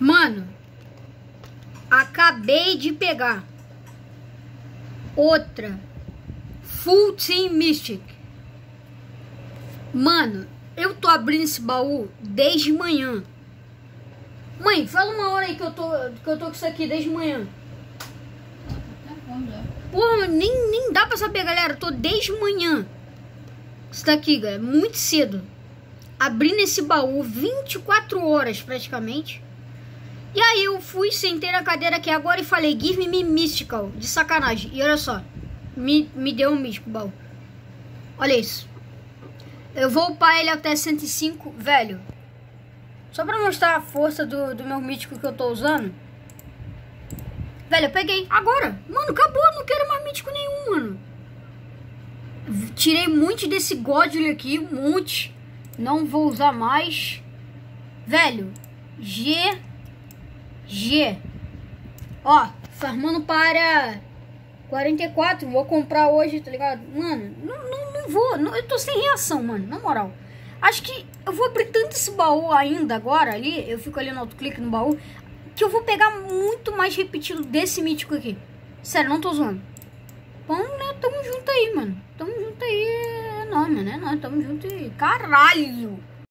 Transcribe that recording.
Mano, acabei de pegar outra Full Team Mystic. Mano, eu tô abrindo esse baú desde manhã. Mãe, fala uma hora aí que eu tô, que eu tô com isso aqui desde manhã. Porra, nem, nem dá pra saber, galera. Eu tô desde manhã. Isso daqui, galera. Muito cedo. Abrindo esse baú 24 horas praticamente. E aí eu fui, sentei na cadeira aqui agora e falei, give me mystical. De sacanagem. E olha só. Me, me deu um místico baú. Olha isso. Eu vou upar ele até 105, velho. Só pra mostrar a força do, do meu mítico que eu tô usando. Velho, eu peguei. Agora. Mano, acabou. Não quero mais mítico nenhum, mano. Tirei muito desse Godly aqui. Um monte. Não vou usar mais. Velho. G. G. Ó. Farmando para 44. Vou comprar hoje, tá ligado? Mano, não, não, não vou. Não, eu tô sem reação, mano. Na moral. Acho que eu vou abrir tanto esse baú ainda agora ali. Eu fico ali no autoclique no baú que eu vou pegar muito mais repetido desse mítico aqui. Sério, não tô zoando. Vamos, né? Tamo junto aí, mano. Tamo junto aí. É nóis, mano. É. Tamo junto aí. Caralho!